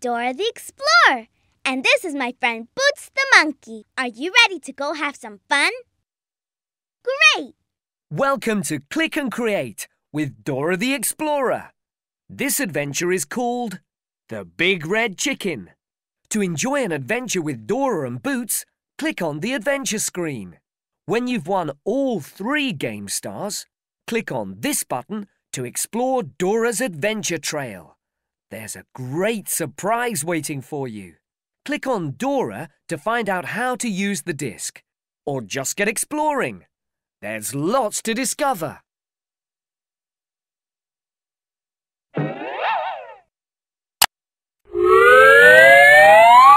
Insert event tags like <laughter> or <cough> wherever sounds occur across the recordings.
Dora the Explorer, and this is my friend Boots the Monkey. Are you ready to go have some fun? Great! Welcome to Click and Create with Dora the Explorer. This adventure is called The Big Red Chicken. To enjoy an adventure with Dora and Boots, click on the adventure screen. When you've won all three game stars, click on this button to explore Dora's adventure trail. There's a great surprise waiting for you. Click on Dora to find out how to use the disc, or just get exploring. There's lots to discover.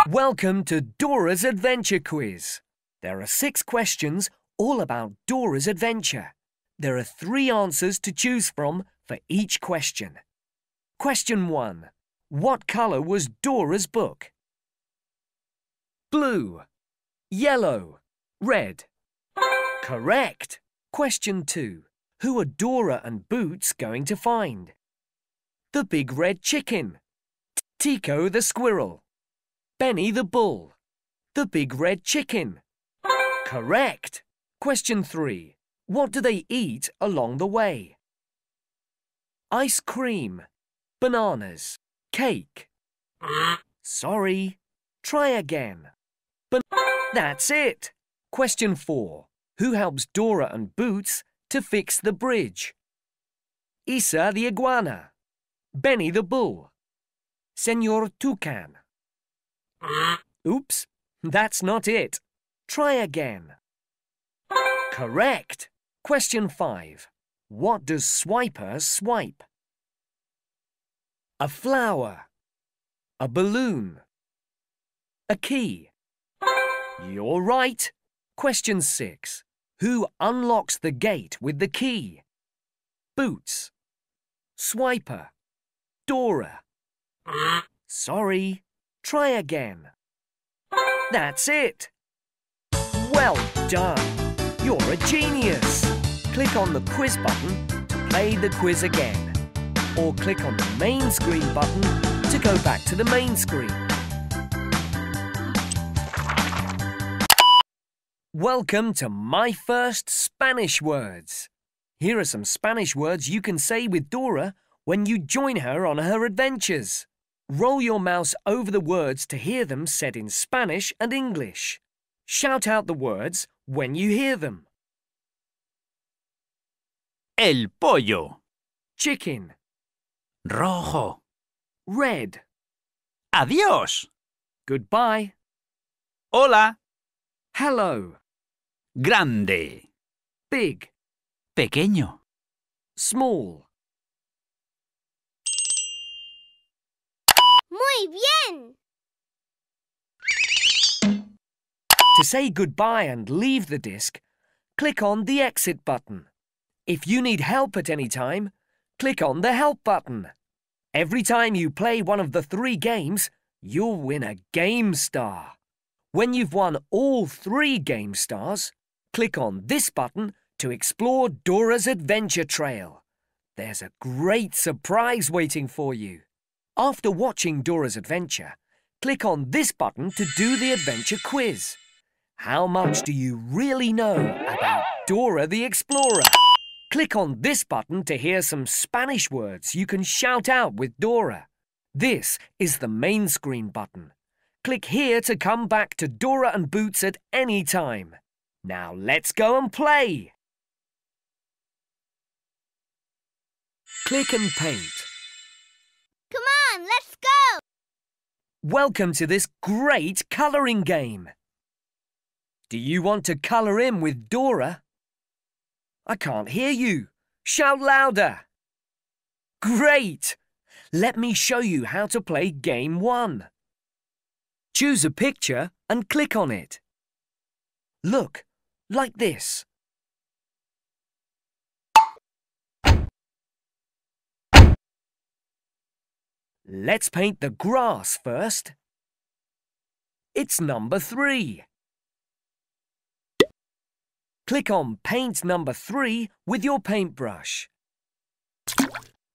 Welcome to Dora's Adventure Quiz. There are six questions all about Dora's adventure. There are three answers to choose from for each question. Question 1. What colour was Dora's book? Blue, yellow, red. Correct. Question 2. Who are Dora and Boots going to find? The big red chicken. Tico the squirrel. Benny the bull. The big red chicken. Correct. Question 3. What do they eat along the way? Ice cream, bananas, cake. Sorry. Try again. But that's it. Question 4. Who helps Dora and Boots to fix the bridge? Isa the iguana. Benny the bull. Senor Toucan. Oops, that's not it. Try again. Correct. Question 5. What does Swiper swipe? A flower. A balloon. A key. You're right. Question 6. Who unlocks the gate with the key? Boots. Swiper. Dora. Sorry. Try again. That's it. Well done. You're a genius. Click on the quiz button to play the quiz again. Or click on the main screen button to go back to the main screen. Welcome to My First Spanish Words. Here are some Spanish words you can say with Dora when you join her on her adventures. Roll your mouse over the words to hear them said in Spanish and English. Shout out the words when you hear them. El pollo. Chicken, Rojo. red, Adiós. goodbye, Hola. hello, Grande. big, Pequeño. small. Muy bien! To say goodbye and leave the disc, click on the exit button. If you need help at any time, click on the help button. Every time you play one of the three games, you'll win a Game Star. When you've won all three Game Stars, click on this button to explore Dora's adventure trail. There's a great surprise waiting for you. After watching Dora's adventure, click on this button to do the adventure quiz. How much do you really know about Dora the Explorer? Click on this button to hear some Spanish words you can shout out with Dora. This is the main screen button. Click here to come back to Dora and Boots at any time. Now let's go and play. Click and paint. Come on, let's go! Welcome to this great colouring game. Do you want to colour in with Dora? I can't hear you. Shout louder. Great! Let me show you how to play Game 1. Choose a picture and click on it. Look, like this. Let's paint the grass first. It's number three. Click on paint number 3 with your paintbrush.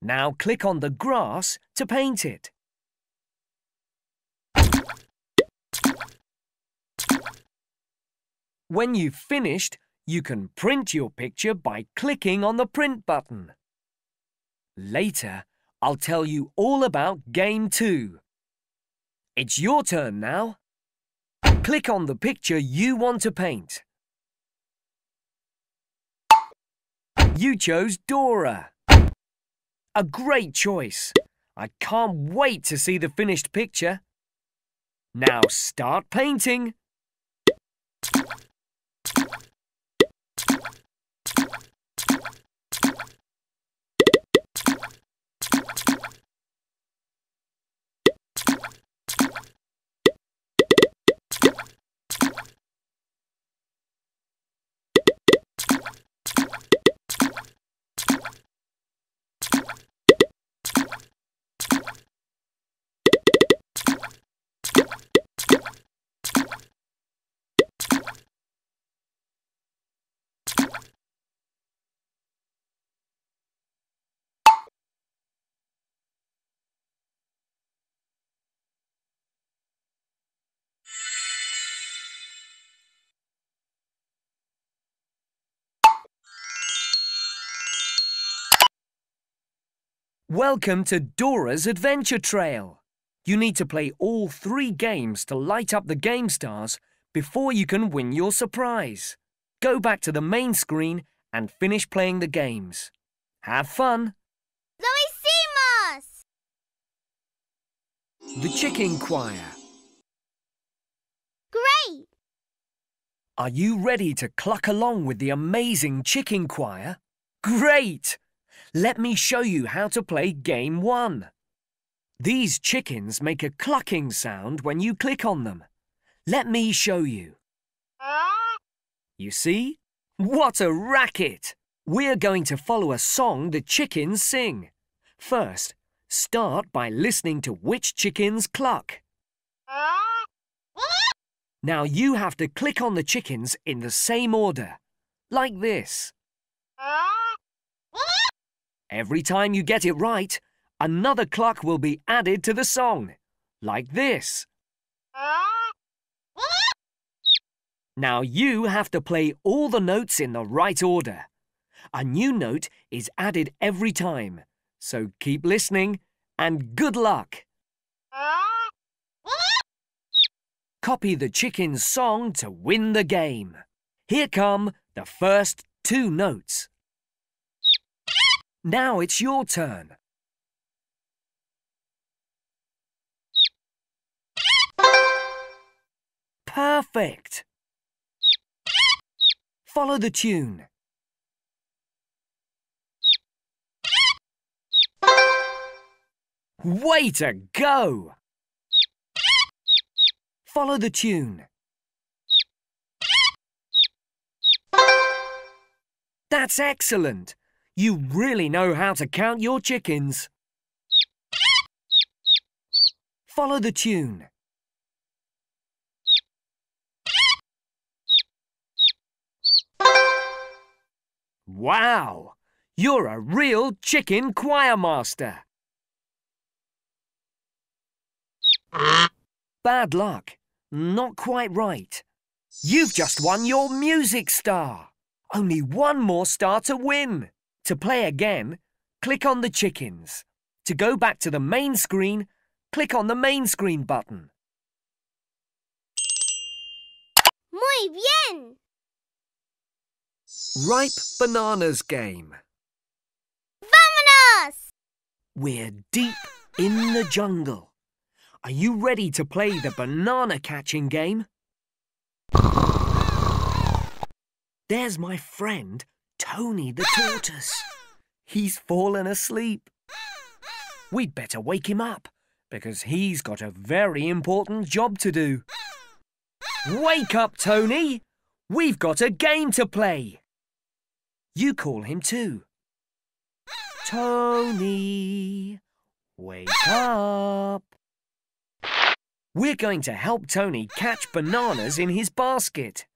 Now click on the grass to paint it. When you've finished, you can print your picture by clicking on the print button. Later, I'll tell you all about Game 2. It's your turn now. Click on the picture you want to paint. You chose Dora. A great choice. I can't wait to see the finished picture. Now start painting. Welcome to Dora's Adventure Trail. You need to play all three games to light up the game stars before you can win your surprise. Go back to the main screen and finish playing the games. Have fun! Lo! The Chicken Choir. Great! Are you ready to cluck along with the amazing Chicken Choir? Great! Let me show you how to play Game 1. These chickens make a clucking sound when you click on them. Let me show you. You see? What a racket! We're going to follow a song the chickens sing. First, start by listening to which chickens cluck. Now you have to click on the chickens in the same order, like this. Every time you get it right, another cluck will be added to the song, like this. Now you have to play all the notes in the right order. A new note is added every time, so keep listening and good luck. Copy the chicken's song to win the game. Here come the first two notes. Now it's your turn. Perfect. Follow the tune. Way to go! Follow the tune. That's excellent. You really know how to count your chickens. Follow the tune. Wow! You're a real chicken choir master. Bad luck. Not quite right. You've just won your music star. Only one more star to win. To play again, click on the chickens. To go back to the main screen, click on the main screen button. Muy bien! Ripe Bananas game. Vámonos! We're deep in the jungle. Are you ready to play the banana catching game? There's my friend, Tony the tortoise. He's fallen asleep. We'd better wake him up because he's got a very important job to do. Wake up, Tony! We've got a game to play. You call him too. Tony, wake up. We're going to help Tony catch bananas in his basket.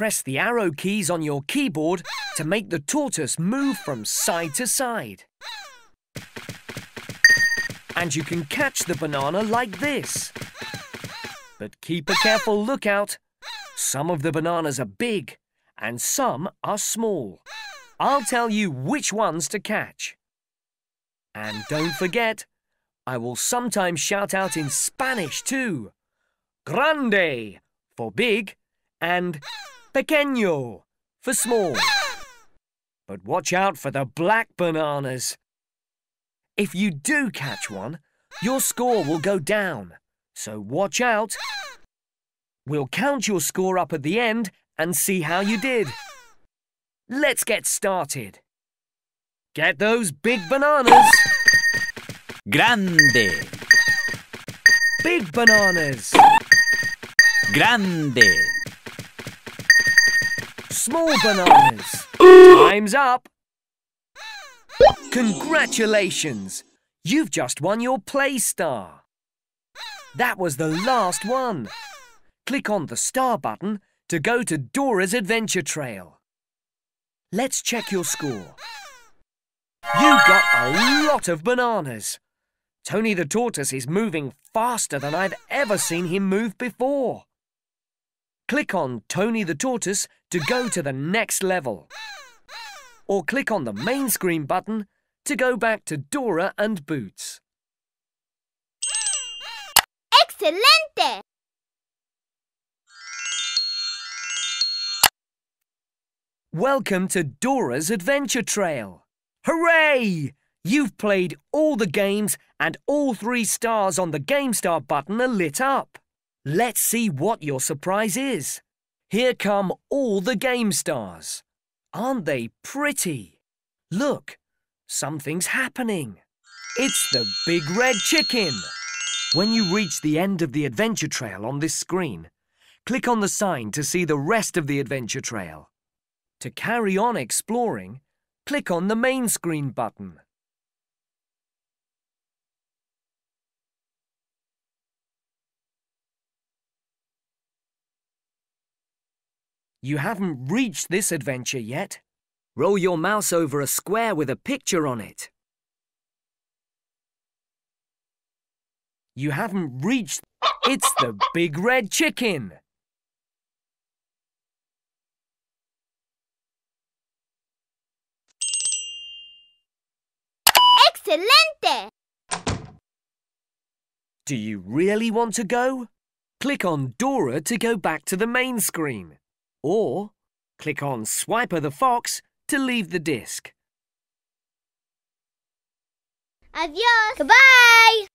Press the arrow keys on your keyboard to make the tortoise move from side to side. And you can catch the banana like this. But keep a careful lookout. Some of the bananas are big and some are small. I'll tell you which ones to catch. And don't forget, I will sometimes shout out in Spanish too. Grande for big and pequeño for small. But watch out for the black bananas. If you do catch one, your score will go down. So watch out. We'll count your score up at the end and see how you did. Let's get started. Get those big bananas. Grande. Big bananas. Grande. Small <coughs> bananas. Time's up. Congratulations! You've just won your Play Star. That was the last one. Click on the star button to go to Dora's Adventure Trail. Let's check your score. You got a lot of bananas. Tony the Tortoise is moving faster than I've ever seen him move before. Click on Tony the Tortoise to go to the next level. Or click on the main screen button to go back to Dora and Boots. Excelente! Welcome to Dora's Adventure Trail. Hooray! You've played all the games and all three stars on the Game Star button are lit up. Let's see what your surprise is. Here come all the Game Stars. Aren't they pretty? Look, something's happening. It's the Big Red Chicken. When you reach the end of the adventure trail on this screen, click on the sign to see the rest of the adventure trail. To carry on exploring, click on the main screen button. You haven't reached this adventure yet. Roll your mouse over a square with a picture on it. You haven't reached... <laughs> It's the Big Red Chicken. Excelente! Do you really want to go? Click on Dora to go back to the main screen. Or click on Swiper the Fox to leave the disc. Adios! Goodbye!